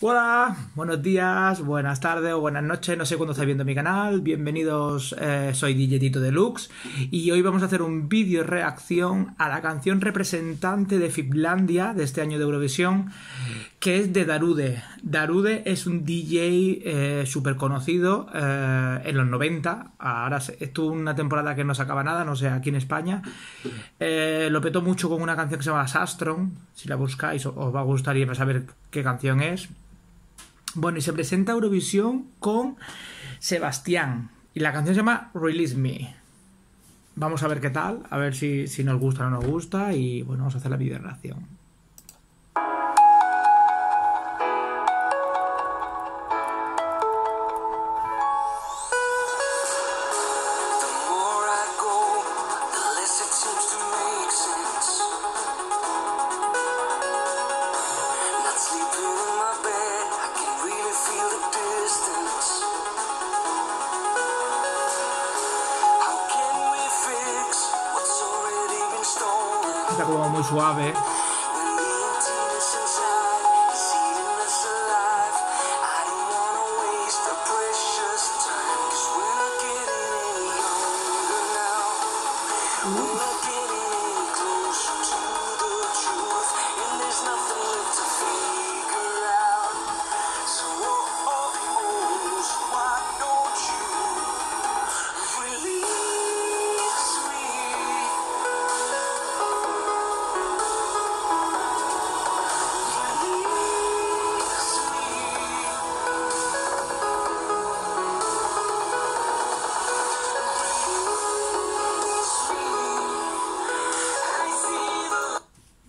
Hola, buenos días, buenas tardes o buenas noches, no sé cuándo estáis viendo mi canal. Bienvenidos, eh, soy DJ Tito Deluxe y hoy vamos a hacer un vídeo reacción a la canción representante de Finlandia de este año de Eurovisión, que es de Darude. Darude es un DJ eh, súper conocido eh, en los 90, ahora estuvo una temporada que no sacaba nada, no sé, aquí en España. lo petó mucho con una canción que se llama Sastron, si la buscáis os va a gustar y saber qué canción es. Bueno, y se presenta Eurovisión con Sebastián. Y la canción se llama Release Me. Vamos a ver qué tal, a ver si, si nos gusta o no nos gusta. Y bueno, vamos a hacer la video como muy suave.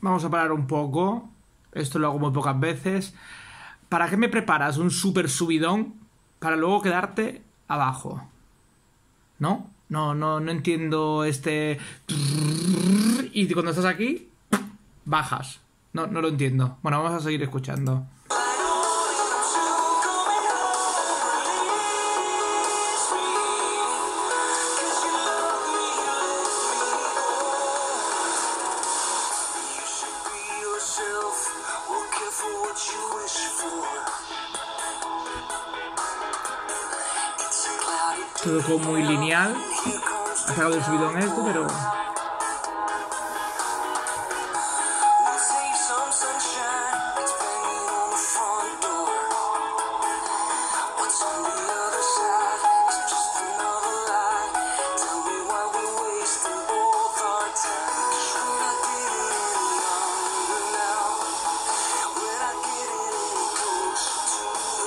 Vamos a parar un poco. Esto lo hago muy pocas veces. ¿Para qué me preparas un super subidón para luego quedarte abajo? ¿No? No, no, no entiendo este... Y cuando estás aquí, bajas. No, no lo entiendo. Bueno, vamos a seguir escuchando. Todo como muy lineal. Ha sacado el subidón esto, pero...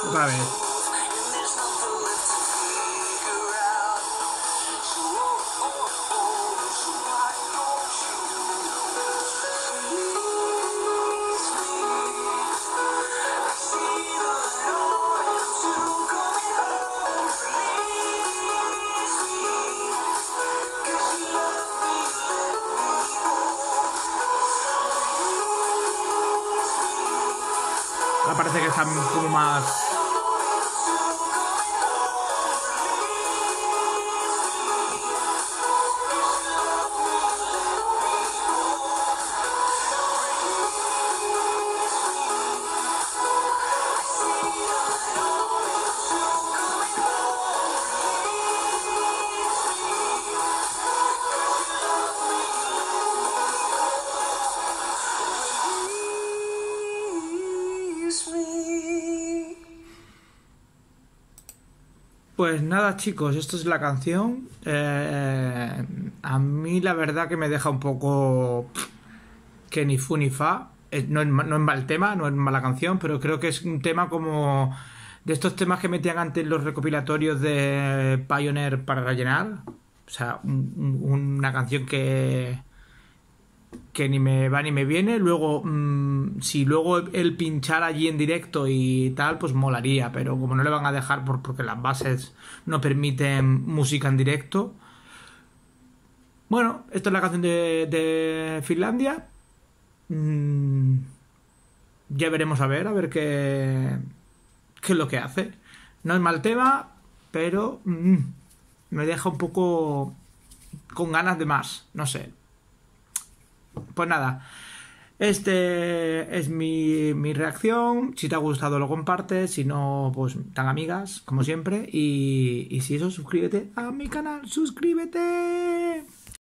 Otra vez. Parece que están como más Pues nada chicos, esto es la canción. Eh, a mí la verdad que me deja un poco que ni fu ni fa. Eh, no es mal tema, no es mala canción, pero creo que es un tema como de estos temas que metían antes los recopilatorios de Pioneer para rellenar. O sea, una canción que que ni me va ni me viene. Luego, mmm, si luego el pinchar allí en directo y tal, pues molaría, pero como no le van a dejar por, porque las bases no permiten música en directo. Bueno, esta es la canción de, de Finlandia. Mm, ya veremos a ver, a ver qué, qué es lo que hace. No es mal tema, pero mm, me deja un poco con ganas de más, no sé. Pues nada, Este es mi, mi reacción. Si te ha gustado, lo compartes. Si no, pues tan amigas, como siempre. Y, y si eso, suscríbete a mi canal. ¡Suscríbete!